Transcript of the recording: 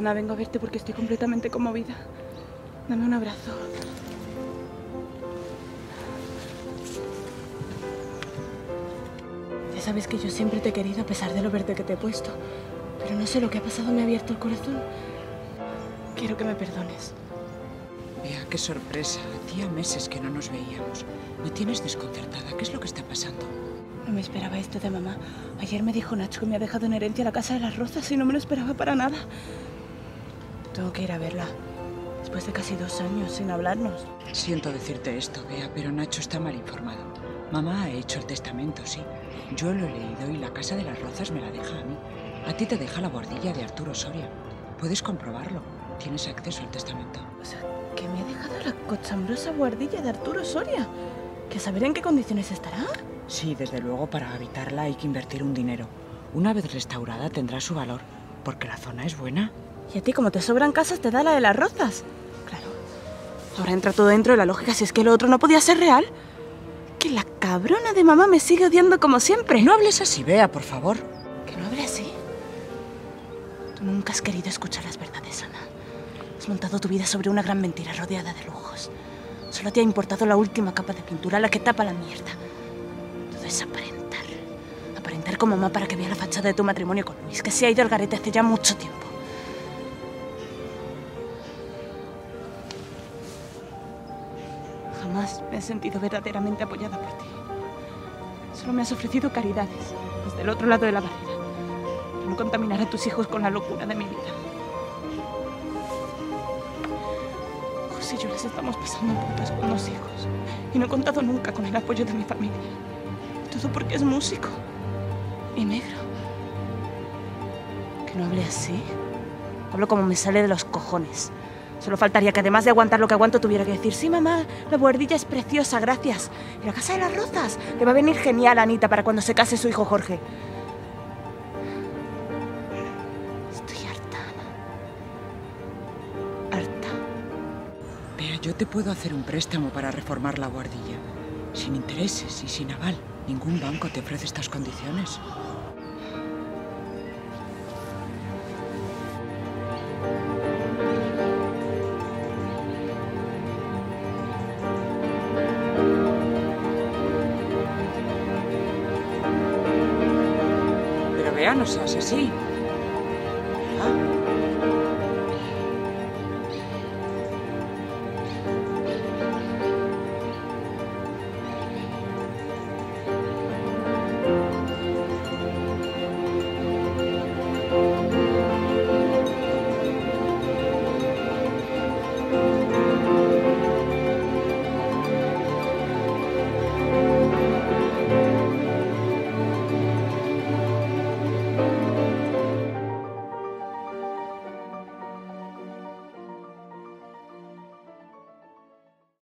Ana, vengo a verte porque estoy completamente conmovida. Dame un abrazo. Ya sabes que yo siempre te he querido a pesar de lo verde que te he puesto. Pero no sé lo que ha pasado, me ha abierto el corazón. Quiero que me perdones. Vea, qué sorpresa. Hacía meses que no nos veíamos. Me tienes desconcertada. ¿Qué es lo que está pasando? No me esperaba esto de mamá. Ayer me dijo Nacho que me ha dejado en herencia la casa de las rozas y no me lo esperaba para nada. Tengo que ir a verla. Después de casi dos años sin hablarnos. Siento decirte esto, Bea, pero Nacho está mal informado. Mamá ha hecho el testamento, sí. Yo lo he leído y la casa de las rozas me la deja a mí. A ti te deja la bordilla de Arturo Soria. Puedes comprobarlo. Tienes acceso al testamento. O sea, que me ha dejado la cochambrosa guardilla de Arturo Soria. Que saber en qué condiciones estará. Sí, desde luego, para habitarla hay que invertir un dinero. Una vez restaurada tendrá su valor, porque la zona es buena. Y a ti, como te sobran casas, te da la de las rozas. Claro. Ahora entra todo dentro de la lógica si es que lo otro no podía ser real. Que la cabrona de mamá me sigue odiando como siempre. No hables así, Bea, por favor. Que no hable así. Tú nunca has querido escuchar las verdades, Ana. Has montado tu vida sobre una gran mentira rodeada de lujos. Solo te ha importado la última capa de pintura, la que tapa la mierda. Todo es aparentar. Aparentar como mamá para que vea la fachada de tu matrimonio con Luis, que se ha ido al garete hace ya mucho tiempo. Jamás me he sentido verdaderamente apoyada por ti. Solo me has ofrecido caridades desde el otro lado de la barrera. Para no contaminar a tus hijos con la locura de mi vida. José y yo las estamos pasando putas con los hijos. Y no he contado nunca con el apoyo de mi familia. Todo porque es músico. Y negro. Que no hable así. Hablo como me sale de los cojones. Solo faltaría que además de aguantar lo que aguanto tuviera que decir, sí, mamá, la buhardilla es preciosa, gracias. Y la casa de las rozas le va a venir genial Anita para cuando se case su hijo Jorge. Estoy harta, Ana. Harta. Bea, yo te puedo hacer un préstamo para reformar la guardilla. Sin intereses y sin aval. Ningún banco te ofrece estas condiciones. No seas así.